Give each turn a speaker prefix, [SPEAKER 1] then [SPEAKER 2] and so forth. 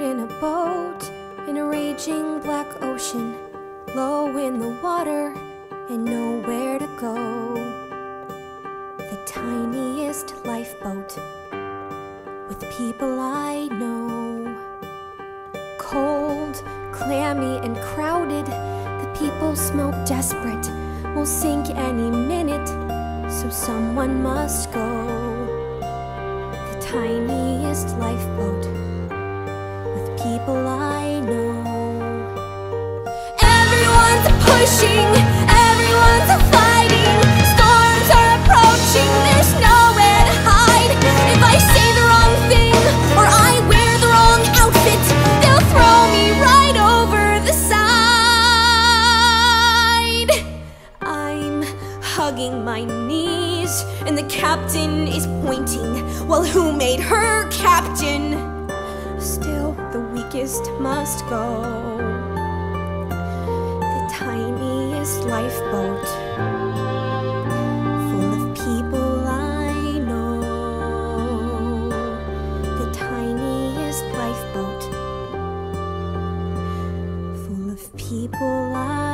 [SPEAKER 1] float in a boat in a raging black ocean, low in the water and nowhere to go. The tiniest lifeboat with people I know. Cold, clammy, and crowded, the people smell desperate, will sink any minute, so someone must go. The tiniest lifeboat people I know. Everyone's pushing, everyone's fighting. Storms are approaching, there's nowhere to hide. If I say the wrong thing or I wear the wrong outfit, they'll throw me right over the side. I'm hugging my knees, and the captain is pointing. Well, who made her first must go. The tiniest lifeboat, full of people I know. The tiniest lifeboat, full of people I